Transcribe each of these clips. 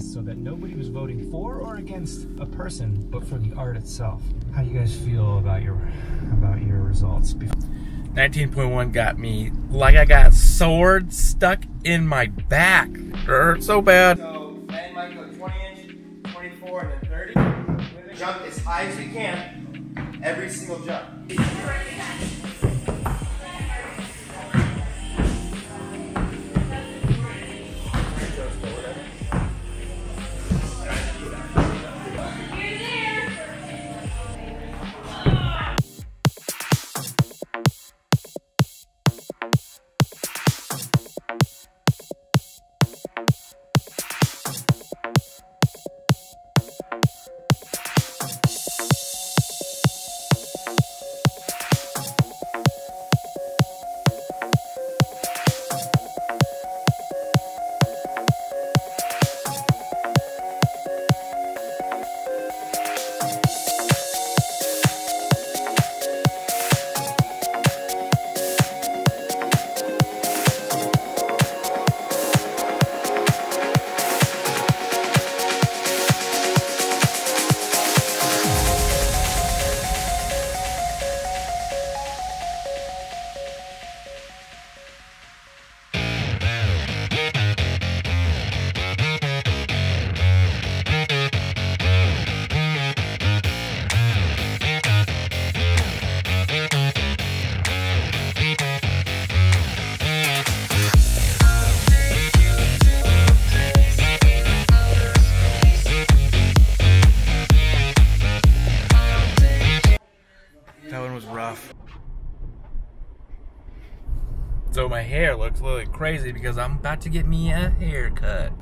so that nobody was voting for or against a person, but for the art itself. How do you guys feel about your about your results? 19.1 got me like I got sword stuck in my back. It hurt so bad. So Ben might go 20 inch, 24, and then 30. Jump as high as you can. Every single jump. So my hair looks little crazy because I'm about to get me a haircut.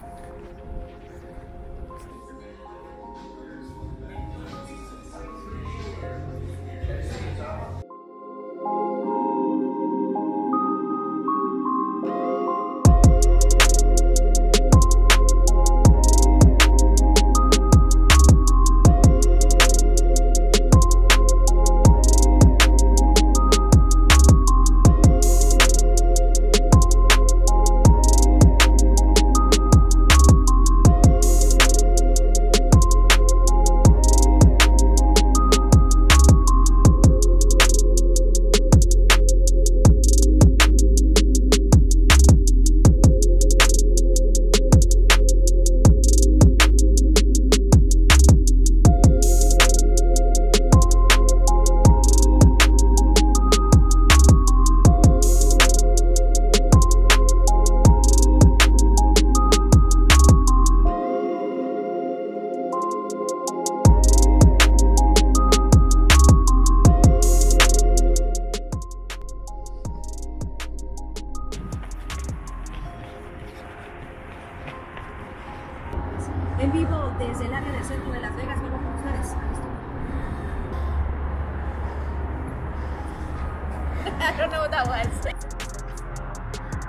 En vivo desde el área del centro de Las Vegas, vivo con ustedes. I don't know what that was.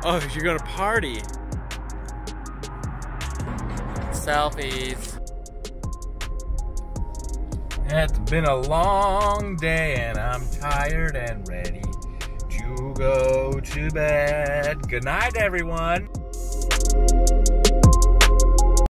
Oh, you're gonna party. Selfies. It's been a long day and I'm tired and ready to go to bed. Good night, everyone.